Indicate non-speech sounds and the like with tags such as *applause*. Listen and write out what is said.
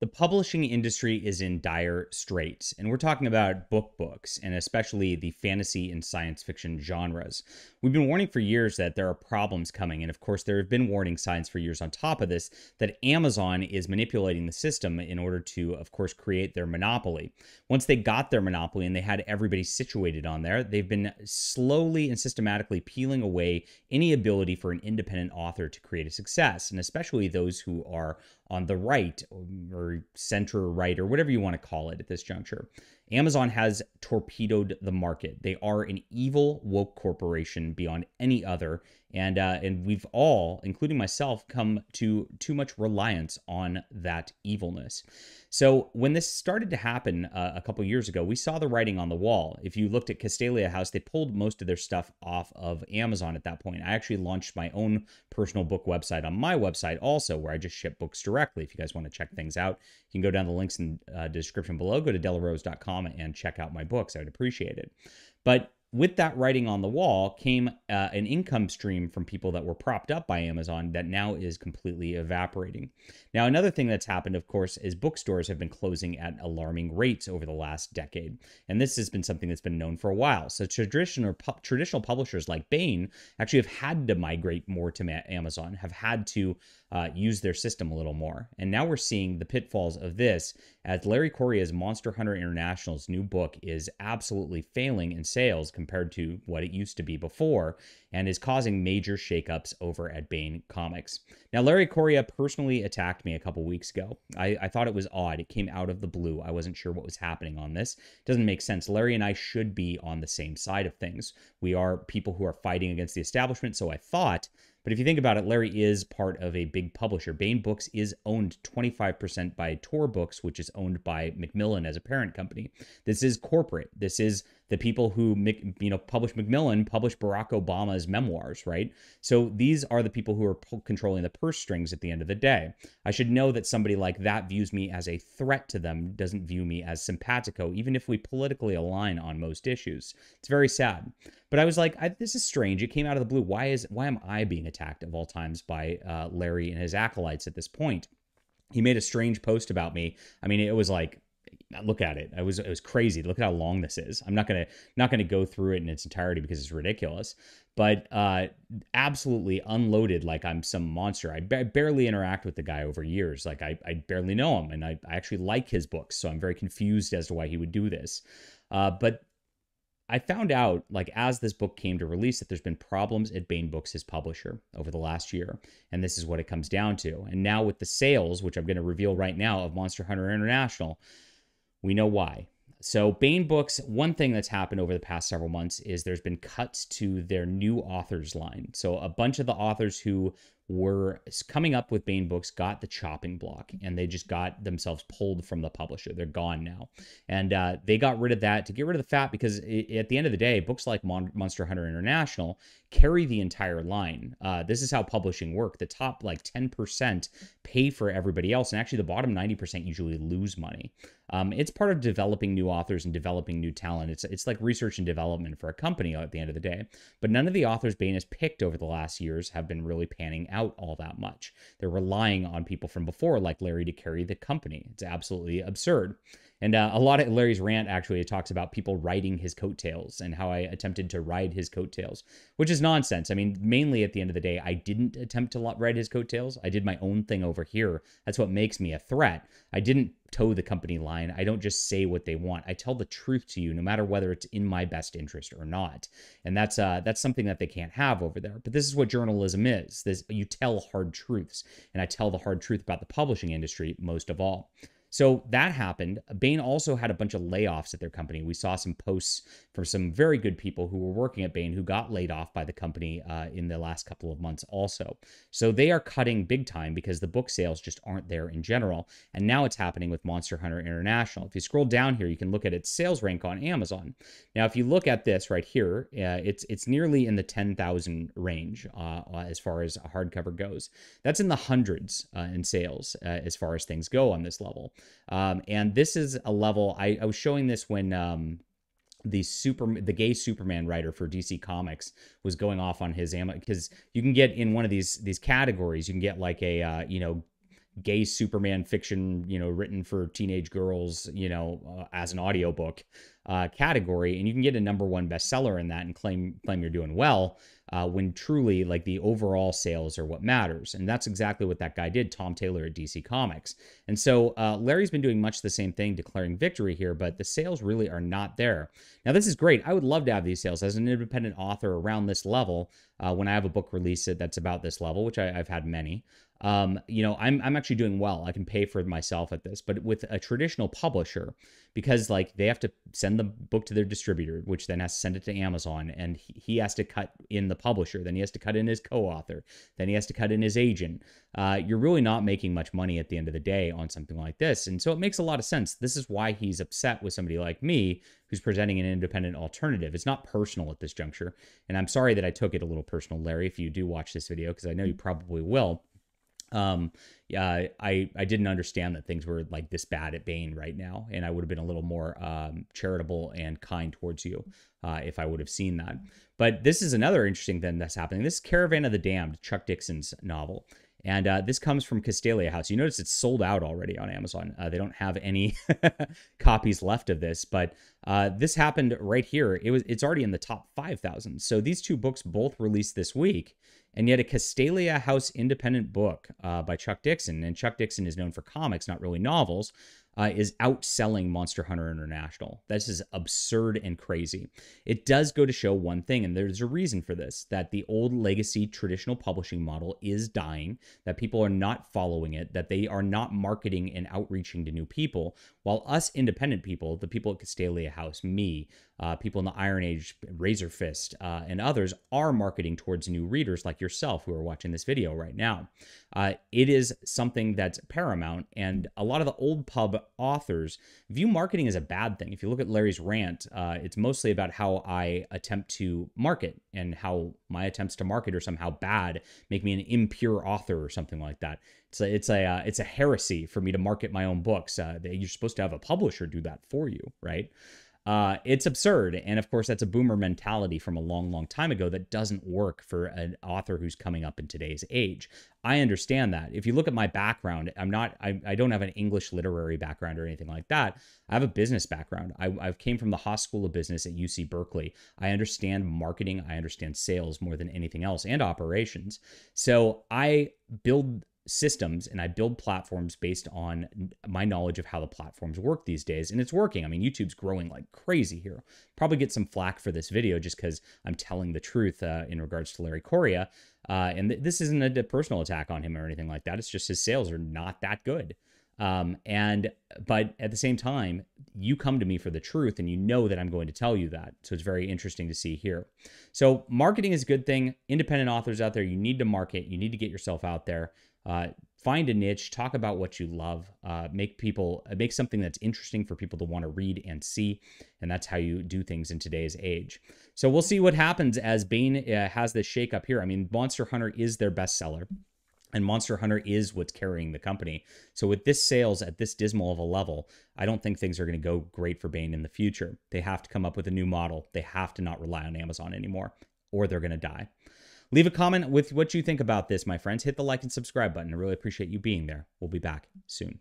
The publishing industry is in dire straits, and we're talking about book books, and especially the fantasy and science fiction genres. We've been warning for years that there are problems coming, and of course, there have been warning signs for years on top of this that Amazon is manipulating the system in order to, of course, create their monopoly. Once they got their monopoly and they had everybody situated on there, they've been slowly and systematically peeling away any ability for an independent author to create a success, and especially those who are on the right or center right or whatever you want to call it at this juncture. Amazon has torpedoed the market. They are an evil woke corporation beyond any other, and uh, and we've all, including myself, come to too much reliance on that evilness. So when this started to happen uh, a couple years ago, we saw the writing on the wall. If you looked at Castalia House, they pulled most of their stuff off of Amazon at that point. I actually launched my own personal book website on my website also, where I just ship books directly. If you guys want to check things out, you can go down the links in uh, description below. Go to delarroz.com and check out my books. I would appreciate it. But with that writing on the wall came uh, an income stream from people that were propped up by Amazon that now is completely evaporating. Now, another thing that's happened, of course, is bookstores have been closing at alarming rates over the last decade, and this has been something that's been known for a while. So, traditional pu- traditional publishers like Baen actually have had to migrate more to Ma- Amazon, have had to uh, use their system a little more, and now we're seeing the pitfalls of this as Larry Correia's Monster Hunter International's new book is absolutely failing in sales compared to what it used to be before and is causing major shakeups over at Baen Comics. Now, Larry Correia personally attacked me a couple weeks ago. I, I thought it was odd. It came out of the blue. I wasn't sure what was happening on this. It doesn't make sense. Larry and I should be on the same side of things. We are people who are fighting against the establishment, so I thought. But if you think about it, Larry is part of a big publisher. Baen Books is owned 25% by Tor Books, which is owned by Macmillan as a parent company. This is corporate. This is the people who you know publish Macmillan publish Barack Obama's memoirs, right? So these are the people who are controlling the purse strings at the end of the day. I should know that somebody like that views me as a threat to them, doesn't view me as simpatico, even if we politically align on most issues. It's very sad. But I was like, I, this is strange. It came out of the blue. Why is why am I being attacked of all times by uh, Larry and his acolytes at this point? He made a strange post about me. I mean, it was like look at it. I was it was crazy. Look at how long this is. I'm not gonna not gonna go through it in its entirety because it's ridiculous. But uh, absolutely unloaded like I'm some monster. I ba- barely interact with the guy over years. Like I, I barely know him, and I, I actually like his books. So I'm very confused as to why he would do this. Uh, but I found out, like, as this book came to release, that there's been problems at Baen Books, his publisher, over the last year. And this is what it comes down to. And now, with the sales, which I'm going to reveal right now, of Monster Hunter International, we know why. So, Baen Books, one thing that's happened over the past several months is there's been cuts to their new authors line. So, a bunch of the authors who were coming up with Baen Books got the chopping block and they just got themselves pulled from the publisher. They're gone now. And uh, they got rid of that to get rid of the fat because it, at the end of the day, books like Mon- Monster Hunter International carry the entire line. Uh, this is how publishing work. The top like 10% pay for everybody else. And actually, the bottom 90% usually lose money. Um, it's part of developing new authors and developing new talent. It's, it's like research and development for a company at the end of the day. But none of the authors Baen has picked over the last years have been really panning out out all that much. They're relying on people from before, like Larry, to carry the company. It's absolutely absurd. And uh, a lot of Larry's rant actually talks about people riding his coattails and how I attempted to ride his coattails, which is nonsense. I mean, mainly at the end of the day, I didn't attempt to ride his coattails. I did my own thing over here. That's what makes me a threat. I didn't toe the company line. I don't just say what they want. I tell the truth to you, no matter whether it's in my best interest or not. And that's uh, that's something that they can't have over there. But this is what journalism is. This you tell hard truths, and I tell the hard truth about the publishing industry most of all. So that happened. Baen also had a bunch of layoffs at their company. We saw some posts from some very good people who were working at Baen who got laid off by the company uh, in the last couple of months also. So they are cutting big time because the book sales just aren't there in general. And now it's happening with Monster Hunter International. If you scroll down here, you can look at its sales rank on Amazon. Now, if you look at this right here, uh, it's it's nearly in the 10,000 range uh, uh, as far as a hardcover goes. That's in the hundreds uh, in sales uh, as far as things go on this level. Um, and this is a level I, I was showing this when um, the super the gay Superman writer for DC Comics was going off on his ammo because you can get in one of these these categories you can get like a uh, you know gay Superman fiction, you know, written for teenage girls, you know, uh, as an audiobook uh, category, and you can get a number one bestseller in that and claim claim you're doing well. Uh, when truly, like the overall sales are what matters, and that's exactly what that guy did, Tom Taylor at DC Comics. And so uh, Larry's been doing much the same thing, declaring victory here, but the sales really are not there. Now, this is great. I would love to have these sales as an independent author around this level. Uh, when I have a book release that's about this level, which I, I've had many, um, you know, I'm I'm actually doing well. I can pay for myself at this, but with a traditional publisher, because like they have to send the book to their distributor, which then has to send it to Amazon, and he, he has to cut in the publisher, then he has to cut in his co-author, then he has to cut in his agent. Uh, you're really not making much money at the end of the day on something like this, and so it makes a lot of sense. This is why he's upset with somebody like me who's presenting an independent alternative. It's not personal at this juncture, and I'm sorry that I took it a little personal, Larry. If you do watch this video, because I know you probably will um yeah i i didn't understand that things were like this bad at baen right now and i would have been a little more um charitable and kind towards you uh, if i would have seen that. But this is another interesting thing that's happening. This caravan of the damned chuck dixon's novel and uh, this comes from Castalia House. You notice it's sold out already on Amazon. Uh, they don't have any *laughs* copies left of this, but uh, this happened right here. It was it's already in the top five thousand. So these two books both released this week, and yet a Castalia House independent book uh, by Chuck Dixon. And Chuck Dixon is known for comics, not really novels uh, is outselling Monster Hunter International. This is absurd and crazy. It does go to show one thing, and there's a reason for this that the old legacy traditional publishing model is dying, that people are not following it, that they are not marketing and outreaching to new people, while us independent people, the people at Castalia House, me, uh, people in the Iron Age, Razor Fist, uh, and others are marketing towards new readers like yourself who are watching this video right now. Uh, it is something that's paramount, and a lot of the old pub authors view marketing as a bad thing. If you look at Larry's rant, uh, it's mostly about how I attempt to market and how my attempts to market are somehow bad, make me an impure author or something like that. It's a it's a uh, it's a heresy for me to market my own books. Uh, you're supposed to have a publisher do that for you, right? Uh, it's absurd. And of course, that's a boomer mentality from a long, long time ago that doesn't work for an author who's coming up in today's age. I understand that. If you look at my background, I'm not, I, I don't have an English literary background or anything like that. I have a business background. I, I came from the Haas School of Business at UC Berkeley. I understand marketing, I understand sales more than anything else and operations. So I build systems and I build platforms based on my knowledge of how the platforms work these days. And it's working. I mean, YouTube's growing like crazy here. Probably get some flack for this video just because I'm telling the truth uh, in regards to Larry Correia. Uh, and th- this isn't a personal attack on him or anything like that. It's just his sales are not that good. Um, and but at the same time, you come to me for the truth, and you know that I'm going to tell you that. So it's very interesting to see here. So marketing is a good thing. Independent authors out there, you need to market. You need to get yourself out there. Uh, find a niche, talk about what you love, uh, make people uh, make something that's interesting for people to want to read and see, and that's how you do things in today's age. So we'll see what happens as Baen uh, has this shakeup here. I mean, Monster Hunter is their bestseller. And Monster Hunter is what's carrying the company. So with this sales at this dismal of a level, I don't think things are going to go great for Baen in the future. They have to come up with a new model. They have to not rely on Amazon anymore, or they're going to die. Leave a comment with what you think about this, my friends. Hit the like and subscribe button. I really appreciate you being there. We'll be back soon.